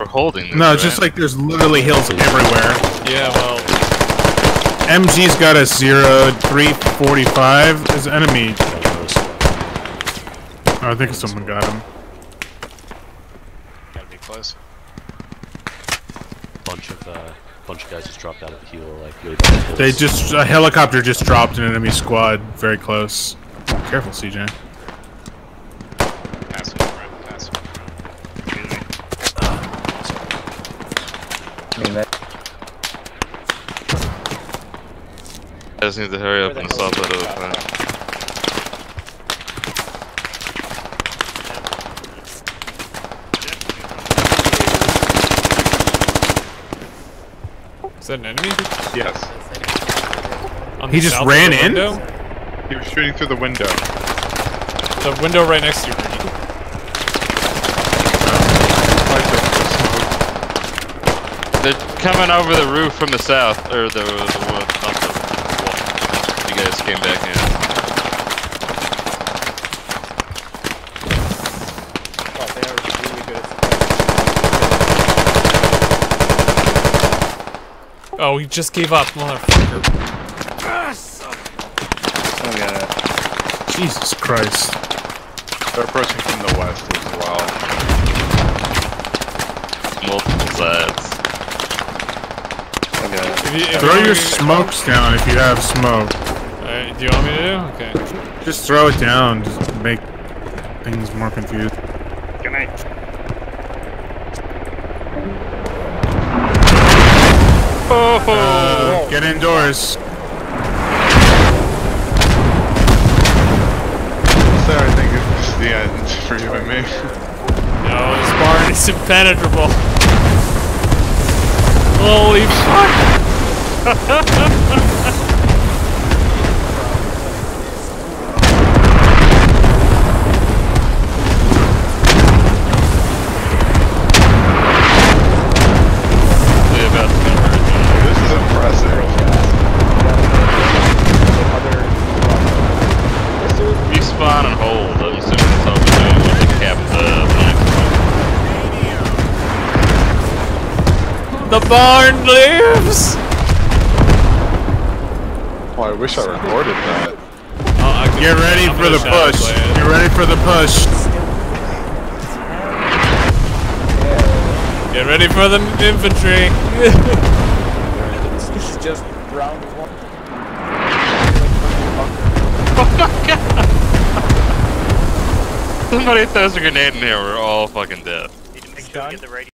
We're holding this, No, right? just like there's literally hills everywhere. Yeah, well, MG's got a zero, 345 is enemy. Oh, I think someone got him. Gotta be close. bunch of uh, bunch of guys just dropped out of the hill, like way down the hills. They just a helicopter just dropped an enemy squad very close. Careful, CJ. Pass him, right, pass him. I just need to hurry up and stop that other thing. is that an enemy? Yes. On He just ran in? window? He was shooting through the window. The window right next to you. Rudy. Like the, the smoke. They're coming over the roof from the south, or the, the wood, not the wall. You guys came back in. Oh, he just gave up, motherfucker. Oh, Jesus Christ. They're approaching from the west as well. Multiple sides. If you, if Throw you your smokes down if you have smoke. Alright, do you want me to do? Okay. Just throw it down. Just make things more confused. Good night. Uh, get indoors. So I think it's the end for you and me. No, this barn is impenetrable. Holy fuck! The barn lives! Oh, I wish I recorded that. Oh, I Get ready I'm for the push. Get ready for the push. Get ready for the infantry. just round one. Somebody throws a grenade in here, we're all fucking dead. Get the radio.